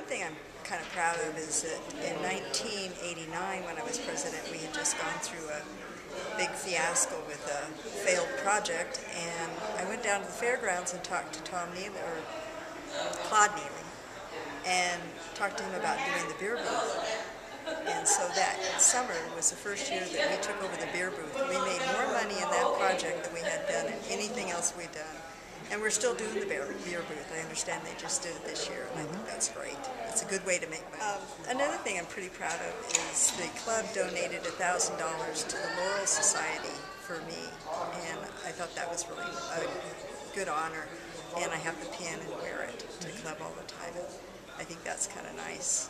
one thing I'm kind of proud of is that in 1989, when I was president, we had just gone through a big fiasco with a failed project, and I went down to the fairgrounds and talked to Tom Neely, or Claude Neely, and talked to him about doing the beer booth. And so that summer was the first year that we took over the beer booth. We made more money in that project than we had done in anything else we'd done. And we're still doing the beer, beer booth. I understand they just did it this year, and I think that's great. It's a good way to make money. Um, another thing I'm pretty proud of is the club donated $1,000 to the Laurel Society for me, and I thought that was really a good honor. And I have the pin and wear it to the club all the time. I think that's kind of nice.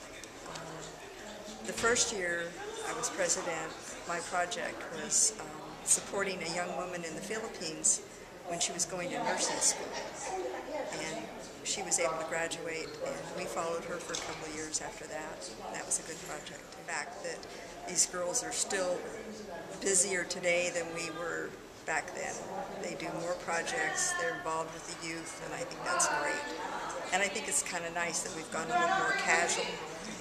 The first year I was president, my project was um, supporting a young woman in the Philippines when she was going to nursing school. And she was able to graduate, and we followed her for a couple of years after that. That was a good project. The fact that these girls are still busier today than we were back then. They do more projects, they're involved with the youth, and I think that's great. And I think it's kind of nice that we've gone a little more casual.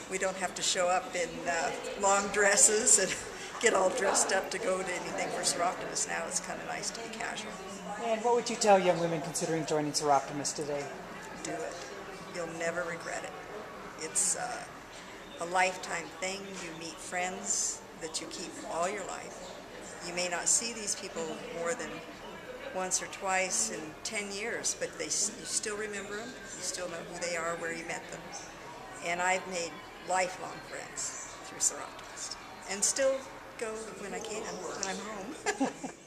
We don't have to show up in uh, long dresses and get all dressed up to go to anything for Soroptimist now. It's kind of nice to be casual. And what would you tell young women considering joining Soroptimist today? Do it. You'll never regret it. It's uh, a lifetime thing. You meet friends that you keep all your life. You may not see these people more than once or twice in 10 years, but they, you still remember them. You still know who they are, where you met them. And I've made lifelong friends through Soroptimist. And still go when I can, when I'm home.